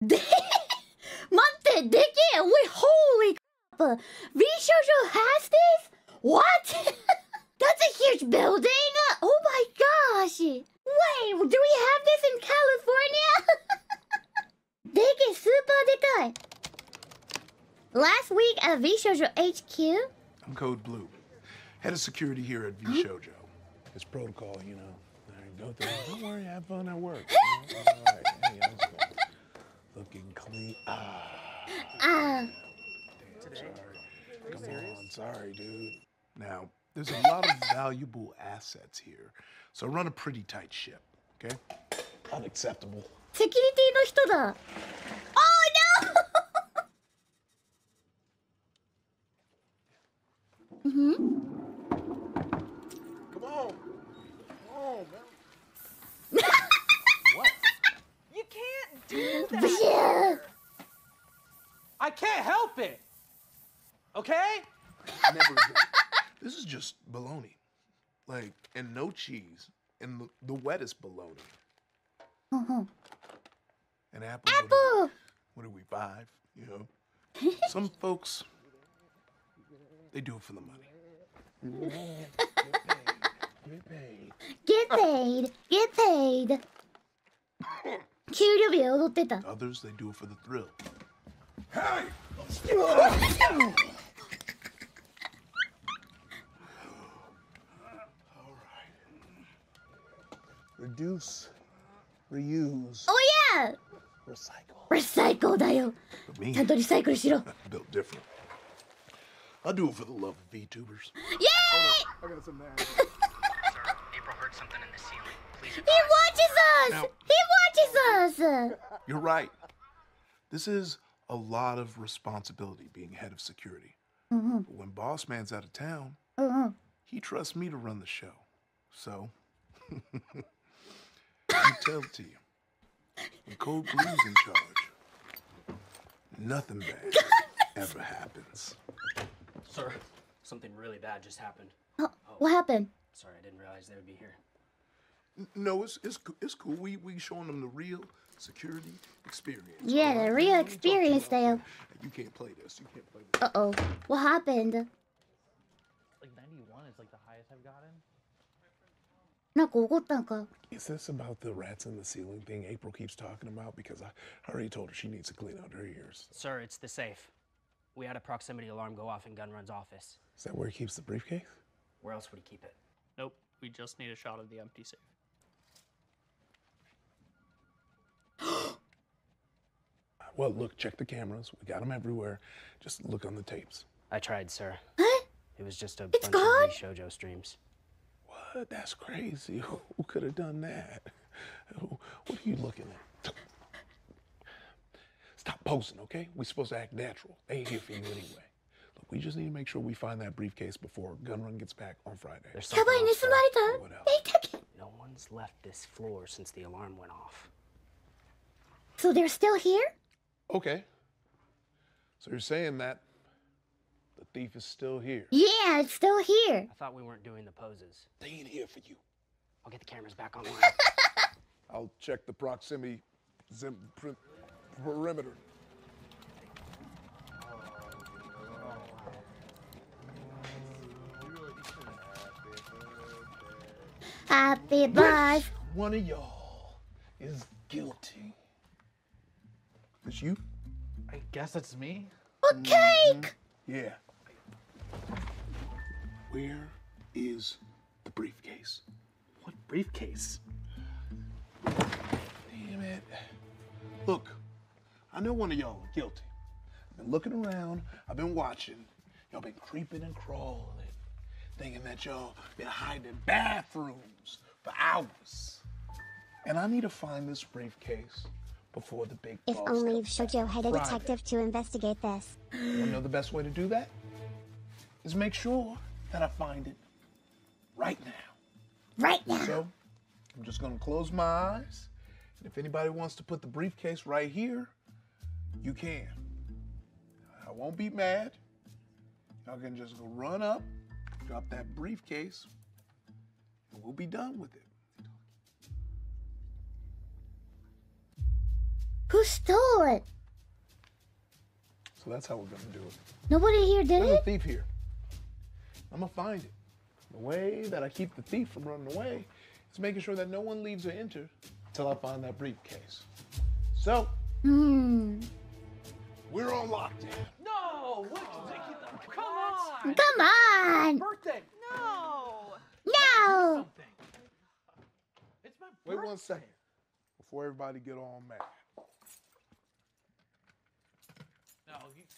待ってでけえ Wait, holy crap! VShojo has this? What? That's a huge building! Oh my gosh! Wait, do we have this in California? でけえスーパーでかい Last week at V VShojo HQ? I'm Code Blue, head of security here at V VShojo. It's protocol, you know. Don't worry, have fun at work. You know? All right. Hey, Looking clean. Ah, Ah, sorry. Come on, sorry, dude. Now, there's a lot of valuable assets here, so run a pretty tight ship, okay? Unacceptable. セキュリティの人だ can't help it. Okay? Never again. This is just bologna. Like, and no cheese. And the, the wettest bologna. Mhm. And apple. what are we- Apple! What are we, five? You know? Some folks, they do it for the money. Get paid. Get paid! Get paid! 給料日で踊ってた。 Others, they do it for the thrill. Reduce, reuse, おや recycle. リサイクルだよ But me, ちゃんとリサイクルしろ built different. I do it for the love of VTubers. I got some nasty. Sir, April heard something in the ceiling. Please He advise. watches us! Now- He watches us! You're right. This is a lot of responsibility being head of security. Mm-hmm. But when boss man's out of town, mm-hmm. he trusts me to run the show. So, I tell to you, when Cold Blue's in charge, nothing bad ever happens. Sir, something really bad just happened. Oh. What happened? Sorry, I didn't realize they would be here. N- No, it's it's co- it's cool. We we showing them the real security experience. Yeah, the real experience there. You can't play this. You can't play this. Uh oh. What happened? Like 91 is like the highest I've gotten. なんか起こったんか Is this about the rats in the ceiling thing April keeps talking about? Because I I already told her she needs to clean out her ears. Sir, it's the safe. We had a proximity alarm go off in Gunrun's office. Is that where he keeps the briefcase? Where else would he keep it? Nope, we just need a shot of the empty safe. Well, look, check the cameras. We got them everywhere. Just look on the tapes. I tried, sir. Huh? It was just a it's bunch gone? of shojo streams. What? That's crazy. Who, could have done that? What are you looking at? Stop posing, okay? We're supposed to act natural. They ain't here for you anyway. Look, we just need to make sure we find that briefcase before Gunrun gets back on Friday. There's somebody else, somebody they took it. No one's left this floor since the alarm went off. So they're still here? Okay. So you're saying that the thief is still here? Yeah, it's still here. I thought we weren't doing the poses. They ain't here for you. I'll get the cameras back online. I'll check the proximity zim, per- perimeter. Happy birthday. One of y'all is guilty. It's you? I guess it's me. A mm-hmm. cake! Yeah. Where is the briefcase? What briefcase? Damn it. Look, I know one of y'all are guilty. I've been looking around, I've been watching. Y'all been creeping and crawling, thinking that y'all been hiding in bathrooms for hours. And I need to find this briefcase before the big If only Shoujo had a Friday. detective to investigate this. You know the best way to do that? Is make sure that I find it right now. Right now. So I'm just gonna close my eyes. And if anybody wants to put the briefcase right here, you can. I won't be mad. Y'all can just go run up, drop that briefcase, and we'll be done with it. Who stole it? So that's how we're gonna do it. Nobody here did There's a thief here. I'm gonna find it. The way that I keep the thief from running away is making sure that no one leaves or enters until I find that briefcase. So Hmm. we're on lockdown. No! What? Come on! Come on! Birthday! No. No! It's my Wait one second before everybody get all mad. No, you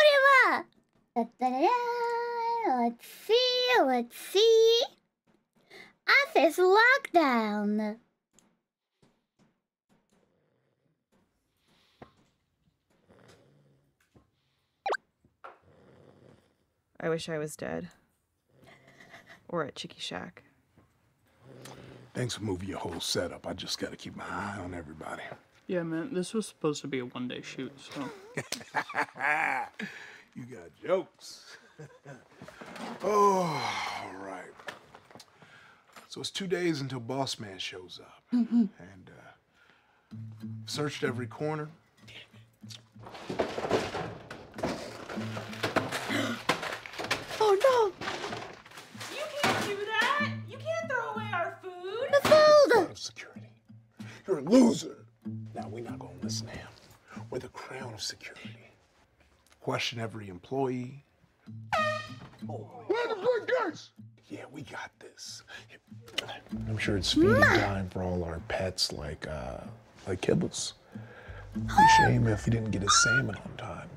れはだったらら Let's see, let's see. Office lockdown. I wish I was dead. Or at Chicky Shack. Thanks for moving your whole setup. I just gotta keep my eye on everybody. Yeah, man, this was supposed to be a one day shoot, so. you got jokes. oh, all right. So it's two days until Boss Man shows up. And uh, searched every corner. Oh no! You can't do that! You can't throw away our food! The food! Crown of security. You're a loser. Now we're not gonna listen to him. We're the crown of security. Question every employee. Where the briefcase? Yeah, we got this. I'm sure it's feeding time for all our pets, like uh, like Kibbles. Be shame if he didn't get his salmon on time.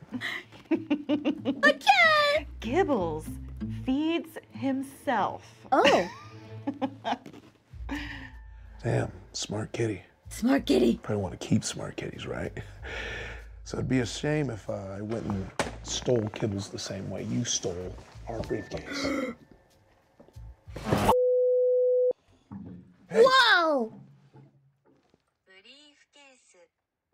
Okay. Gibbles feeds himself. Oh, Damn, smart kitty. Smart kitty. Probably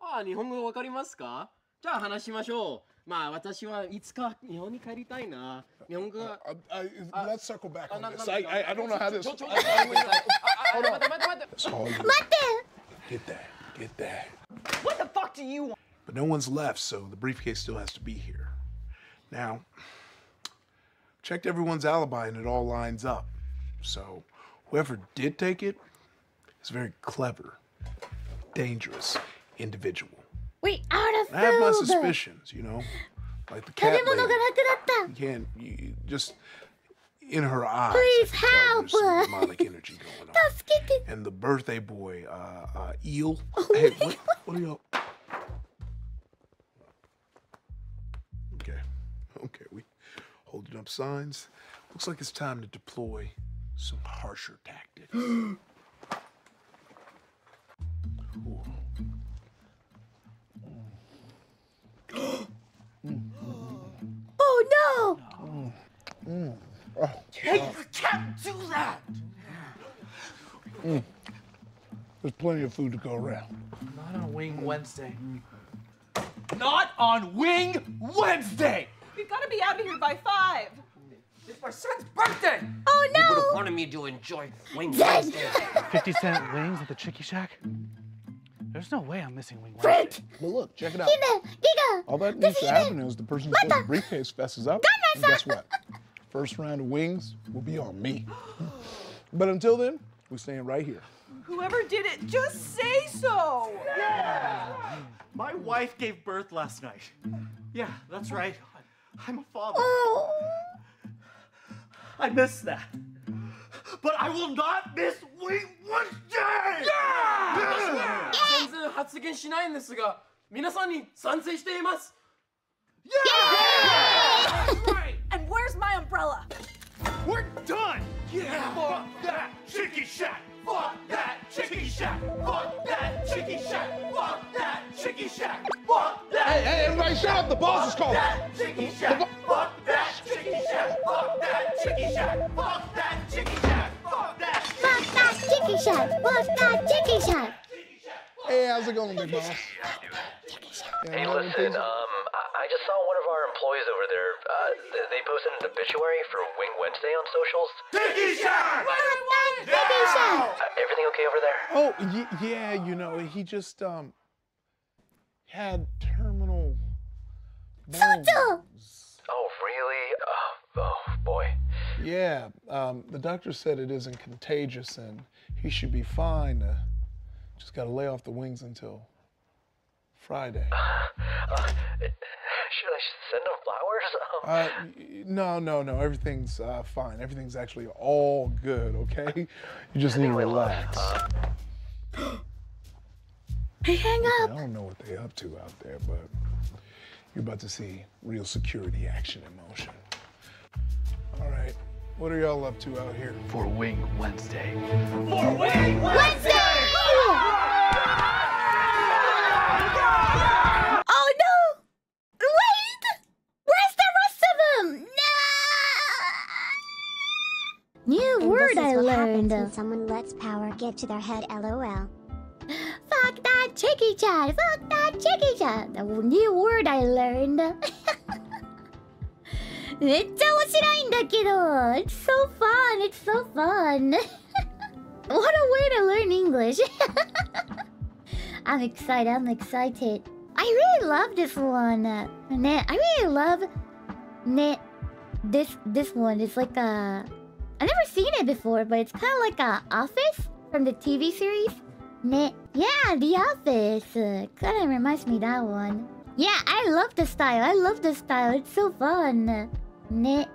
ああ日本語わかりますか？じゃあ話しましょう。まあ私はいつか日本に帰りたいな。待って待って待って待って待って待って待って待って待って待って待って待って待って Get that. Get that. What the fuck do you want? But no one's left, so the briefcase still has to be here. Now, checked everyone's alibi and it all lines up. So whoever did take it is a very clever, dangerous individual. We out of I have my suspicions, you know? Like the cat lady. You can't, you just in her eyes. Please help! Demonic energy going on. Get and the birthday boy, uh, uh, Eel. Oh hey, what, what are y'all? Okay, okay, we holding up signs. Looks like it's time to deploy some harsher tactics. Ooh. plenty of food to go around. Not on Wing Wednesday. Not on Wing Wednesday! We've got to be out of here by five. It's my son's birthday! Oh, no! You wanted me to enjoy Wing Wednesday. 50 cent wings at the Chicky Shack? There's no way I'm missing Wing Wednesday. Wednesday. Well, look, check it out. All that needs to happen is the person who the briefcase fesses up, and guess what? First round of wings will be on me. but until then, we're staying right here. Whoever did it, just say so. My wife gave birth last night. Yeah, that's right. I'm a father. Oh! I missed that. But I will not miss Wing Wednesday! Yeah! 全然発言しないんですが、皆さんに賛成しています。 And where's my umbrella? We're done! Yeah! Fuck that! Chicky Shack! Fuck that Chicky shack. Fuck that chicky shack. Fuck that chicky shack. Fuck that. Hey, hey, everybody, shut up! The boss is calling. That chicky shack. Fuck that chicky shack. Fuck that chicky shack. Fuck that chicky shack. Fuck that. Fuck that chicky shack. Fuck that chicky shack. Hey, how's it going, big boss? Hey, listen, um, I I just saw one of our employees over there. Uh, they posted an obituary for Wing Wednesday on socials. Chicky shack. Chicky shack. Uh, everything okay over there? Oh, y- yeah, you know, he just um had terminal. Soto! Oh, really? Oh, oh boy. Yeah, um, the doctor said it isn't contagious and he should be fine. Uh, just got to lay off the wings until Friday. Uh, should I send him flowers? Uh, no, no, no. Everything's uh, fine. Everything's actually all good. Okay, you just need to relax. Hey, hang I up. I don't know what they're up to out there, but you're about to see real security action in motion. All right, what are y'all up to out here? For Wing Wednesday. For Wing Wednesday! Oh when someone lets power get to their head. LOL. Fuck that chicky chat. Fuck that chicky chat. The new word I learned. めっちゃ面白いんだけど It's so fun. It's so fun. what a way to learn English. I'm excited. I'm excited. I really love this one. ね、I really love ね this this one. It's like a I've never seen it before, but it's kind of like a Office from the TV series. ね Yeah, The Office. Uh, kind of reminds me that one. Yeah, I love the style. I love the style. It's so fun. ね